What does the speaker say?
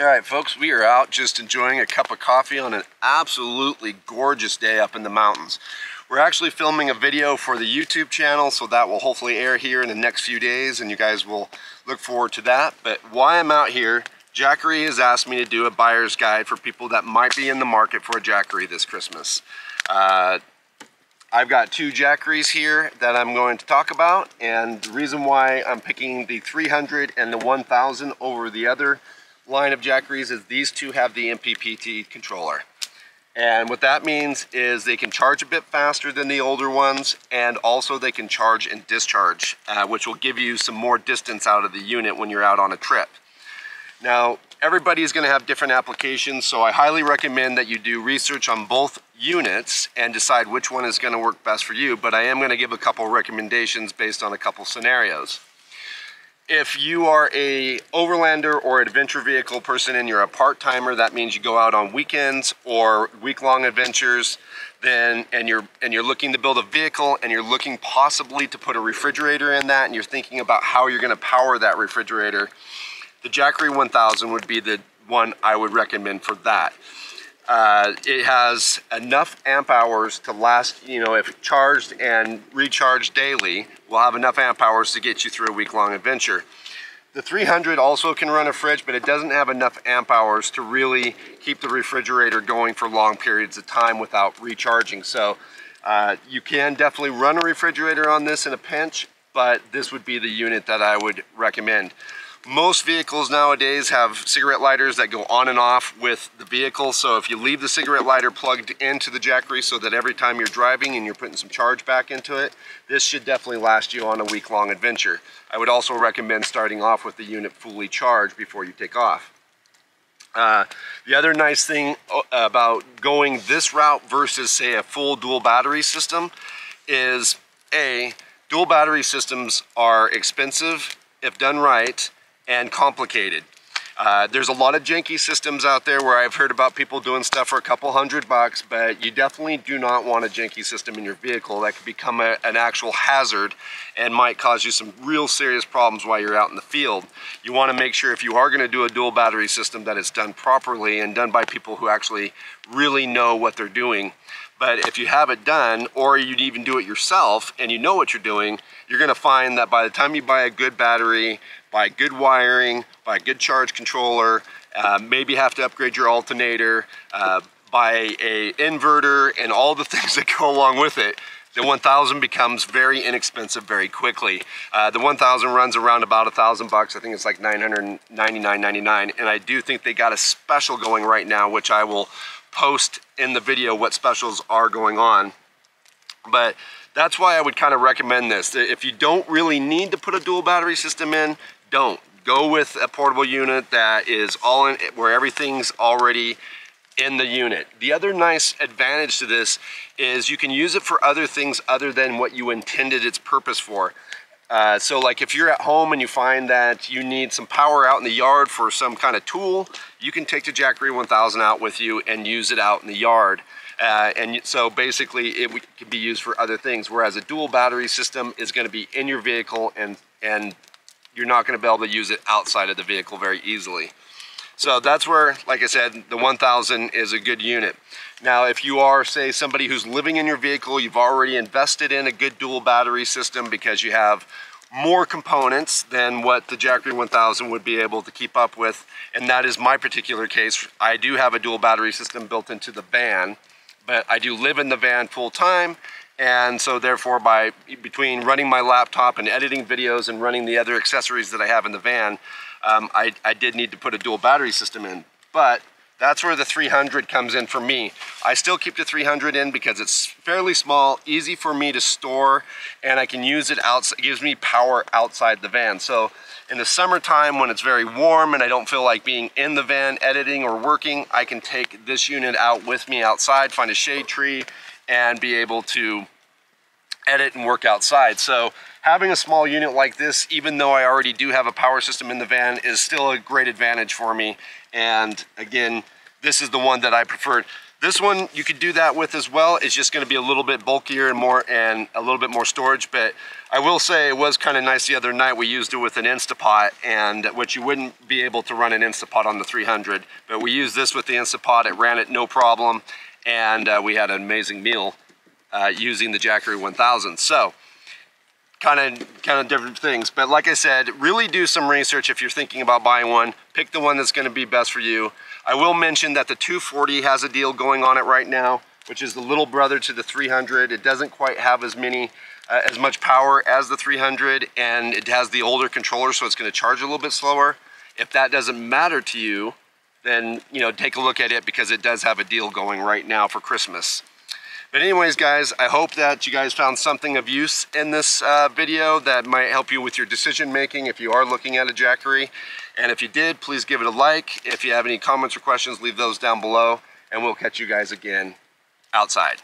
All right, folks, we are out just enjoying a cup of coffee on an absolutely gorgeous day up in the mountains. We're actually filming a video for the YouTube channel, so that will hopefully air here in the next few days, and you guys will look forward to that. But why I'm out here, Jackery has asked me to do a buyer's guide for people that might be in the market for a Jackery this Christmas. Uh, I've got two Jackeries here that I'm going to talk about, and the reason why I'm picking the 300 and the 1000 over the other line of Jackeries is these two have the MPPT controller. And what that means is they can charge a bit faster than the older ones and also they can charge and discharge, uh, which will give you some more distance out of the unit when you're out on a trip. Now, everybody's gonna have different applications, so I highly recommend that you do research on both units and decide which one is gonna work best for you, but I am gonna give a couple recommendations based on a couple scenarios if you are a overlander or adventure vehicle person and you're a part-timer that means you go out on weekends or week-long adventures then and you're and you're looking to build a vehicle and you're looking possibly to put a refrigerator in that and you're thinking about how you're going to power that refrigerator the Jackery 1000 would be the one I would recommend for that uh, it has enough amp hours to last, you know, if charged and recharged daily, will have enough amp hours to get you through a week-long adventure. The 300 also can run a fridge, but it doesn't have enough amp hours to really keep the refrigerator going for long periods of time without recharging. So uh, you can definitely run a refrigerator on this in a pinch, but this would be the unit that I would recommend. Most vehicles nowadays have cigarette lighters that go on and off with the vehicle. So if you leave the cigarette lighter plugged into the Jackery so that every time you're driving and you're putting some charge back into it, this should definitely last you on a week-long adventure. I would also recommend starting off with the unit fully charged before you take off. Uh, the other nice thing uh, about going this route versus say a full dual battery system is A, dual battery systems are expensive if done right and complicated. Uh, there's a lot of janky systems out there where I've heard about people doing stuff for a couple hundred bucks, but you definitely do not want a janky system in your vehicle that could become a, an actual hazard and might cause you some real serious problems while you're out in the field. You want to make sure if you are going to do a dual battery system that it's done properly and done by people who actually really know what they're doing. But if you have it done, or you even do it yourself and you know what you're doing, you're gonna find that by the time you buy a good battery, buy good wiring, by a good charge controller, uh, maybe have to upgrade your alternator, uh, buy a inverter and all the things that go along with it, the 1000 becomes very inexpensive very quickly. Uh, the 1000 runs around about a thousand bucks. I think it's like 999.99 and I do think they got a special going right now which I will post in the video what specials are going on. But that's why I would kind of recommend this. If you don't really need to put a dual battery system in, don't. Go with a portable unit that is all in, where everything's already in the unit. The other nice advantage to this is you can use it for other things other than what you intended its purpose for. Uh, so like if you're at home and you find that you need some power out in the yard for some kind of tool, you can take the Jackery 1000 out with you and use it out in the yard. Uh, and so basically it can be used for other things, whereas a dual battery system is gonna be in your vehicle and, and you're not gonna be able to use it outside of the vehicle very easily. So that's where, like I said, the 1000 is a good unit. Now, if you are, say, somebody who's living in your vehicle, you've already invested in a good dual battery system because you have more components than what the Jackery 1000 would be able to keep up with, and that is my particular case. I do have a dual battery system built into the van, but I do live in the van full time, and so therefore by between running my laptop and editing videos and running the other accessories that I have in the van, um, I, I did need to put a dual battery system in. But that's where the 300 comes in for me. I still keep the 300 in because it's fairly small, easy for me to store, and I can use it outside, it gives me power outside the van. So in the summertime when it's very warm and I don't feel like being in the van editing or working, I can take this unit out with me outside, find a shade tree, and be able to edit and work outside. So having a small unit like this, even though I already do have a power system in the van, is still a great advantage for me. And again, this is the one that I preferred. This one you could do that with as well. It's just gonna be a little bit bulkier and more and a little bit more storage, but I will say it was kind of nice the other night. We used it with an Instapot and which you wouldn't be able to run an Instapot on the 300, but we used this with the Instapot. It ran it no problem and uh, we had an amazing meal uh, using the Jackery 1000. So kind of kind of different things. But like I said, really do some research if you're thinking about buying one. Pick the one that's going to be best for you. I will mention that the 240 has a deal going on it right now, which is the little brother to the 300. It doesn't quite have as many uh, as much power as the 300 and it has the older controller so it's going to charge a little bit slower. If that doesn't matter to you, then you know take a look at it because it does have a deal going right now for Christmas. But anyways, guys, I hope that you guys found something of use in this uh, video that might help you with your decision making if you are looking at a Jackery. And if you did, please give it a like. If you have any comments or questions, leave those down below. And we'll catch you guys again outside.